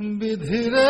বিধিরে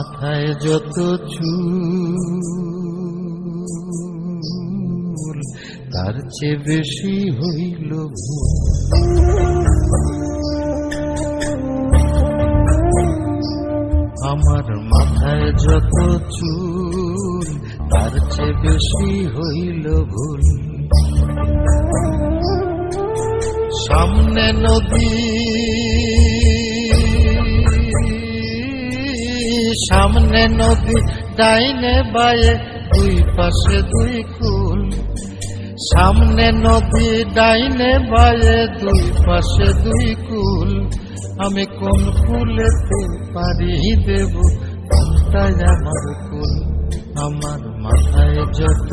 মাথায় যত চুল, তার চেয়ে বেশি হইল। আমার মাথায় যত চুল, তার চেয়ে বেশি হইল ভুল সামনে নদী সামনে নদী ডাইনে বায়ে, দুই পাশে দুই কুল। সামনে নদী ডাইনে বায়ে, দুই পাশে দুই কুল। আমি কোন কুলেতে পারি দেব কোনটাই আমার কুল? আমার মাথায় যত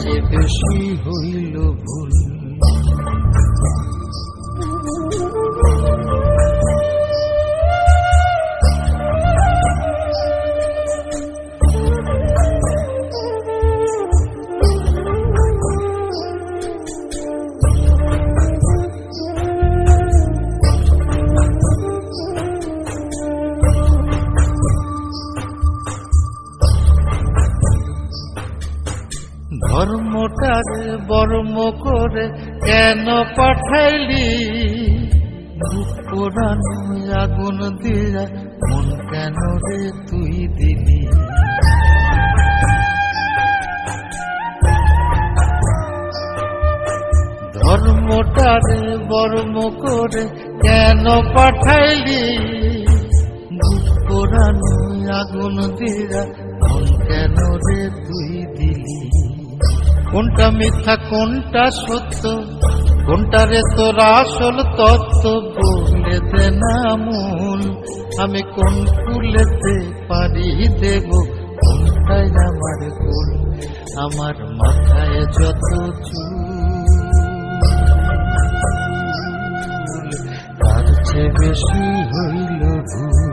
চেয়ে বেশি হইল ভুল। ধর্মটারে বর্ম করে কেন পাঠাইলি? আগুন দিয়া মন কেন রে তুই দিলি? ধর্মটারে বর্ম করে কেন পাঠাইলি? পোড়ানো আগুন দিয়া মন কেন রে তুই দিলি? কোনটা মিথ্যা, কোনটা সত্য? কোনটা রে তোর আসল তত্ত্ব বলে দে না মূল? আমি কোন কুলেতে পারি দেব? কোনটাই আমার কুল আমার মাথায় যত চুল, তার চেয়ে বেশি হইল ভুল।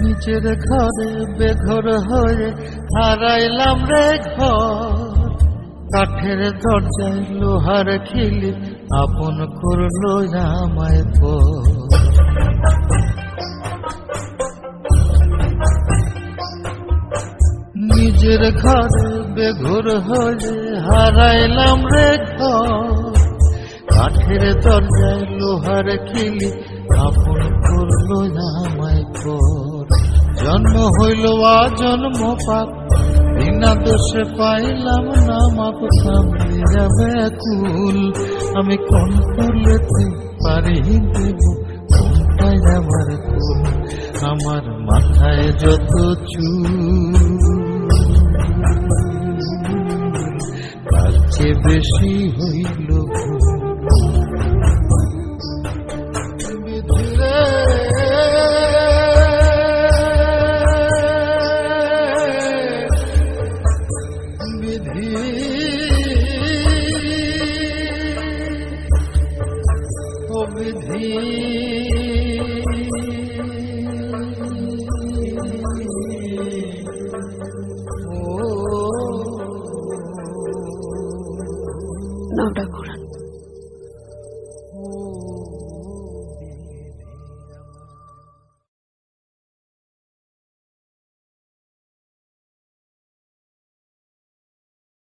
নিজের ঘরে বেঘর হয়ে হারাইলাম রে ঘর। কাঠের দরজায় লোহার খিলি আপন করল আমায় পর নিজের ঘরে বেঘর হয়ে হারাইলাম রে ঘর। কাঠের দরজায় লোহার খিলি আপন করল আমায় পর জন্ম হইল জন্ম পাপ বিনা দোষে পাইলাম না মাপ। সামনে যাবে কুল আমি কোন কুলেতে পারি দেব? কোনটাই আমার কুল আমার মাথায় যত চুল, তার চেয়ে বেশি হইল ভুল। Ooh.